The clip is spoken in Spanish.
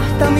Basta